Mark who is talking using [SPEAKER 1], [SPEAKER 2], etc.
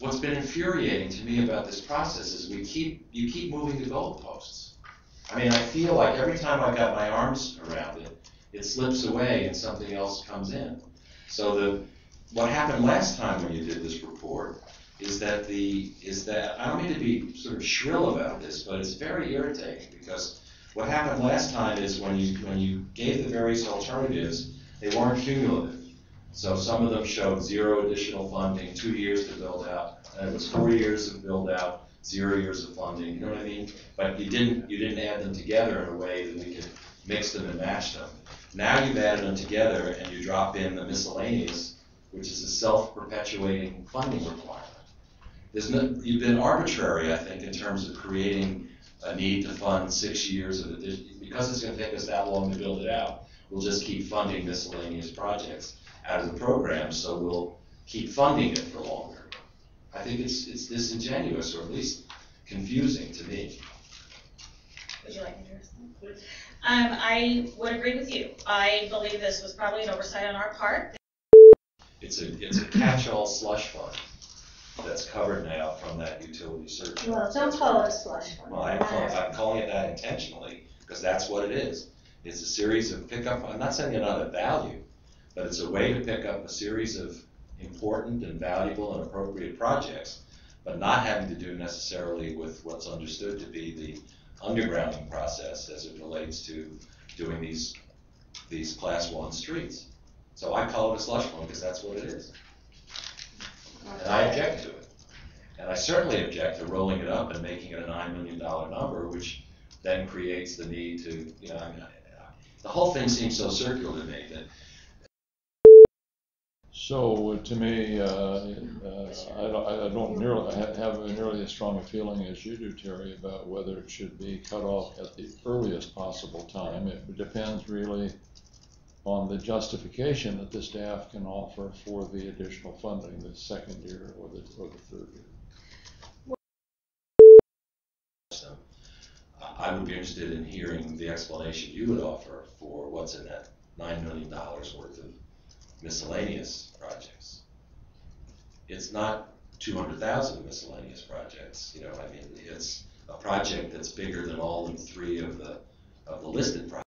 [SPEAKER 1] what's been infuriating to me about this process is we keep, you keep moving the goalposts. I mean, I feel like every time I've got my arms around it, it slips away and something else comes in. So the, what happened last time when you did this report is that the, is that, I don't mean to be sort of shrill about this, but it's very irritating because what happened last time is when you, when you gave the various alternatives, they weren't cumulative. So some of them showed zero additional funding, two years to build out, and it was four years of build out, zero years of funding, you know what I mean? But you didn't, you didn't add them together in a way that we could mix them and match them. Now you've added them together and you drop in the miscellaneous, which is a self-perpetuating funding requirement. There's no, you've been arbitrary, I think, in terms of creating a need to fund six years of it. Because it's gonna take us that long to build it out, we'll just keep funding miscellaneous projects out of the program, so we'll keep funding it for longer. I think it's, it's disingenuous, or at least confusing to me.
[SPEAKER 2] Would you like me to respond? Um, I would agree with you. I believe this was probably an oversight on our part.
[SPEAKER 1] It's a, it's a catch-all slush fund that's covered now from that utility surcharge.
[SPEAKER 3] Well, don't call it a slush fund.
[SPEAKER 1] Well, I'm calling, I'm calling it that intentionally, because that's what it is. It's a series of pickup, I'm not saying it not a value, but it's a way to pick up a series of important and valuable and appropriate projects, but not having to do necessarily with what's understood to be the undergrounding process as it relates to doing these, these class one streets. So I call it a slush fund because that's what it is. And I object to it. And I certainly object to rolling it up and making it a nine million dollar number, which then creates the need to, you know, I mean, the whole thing seems so circular to me that
[SPEAKER 4] So uh, to me, uh, uh, I don't, I don't nearly, ha- have nearly as strong a feeling as you do, Terry, about whether it should be cut off at the earliest possible time. It depends really on the justification that the staff can offer for the additional funding, the second year or the, or the third year.
[SPEAKER 1] So, I would be interested in hearing the explanation you would offer for what's in that nine million dollars worth of miscellaneous projects. It's not two hundred thousand miscellaneous projects, you know, I mean, it's a project that's bigger than all of three of the, of the listed projects.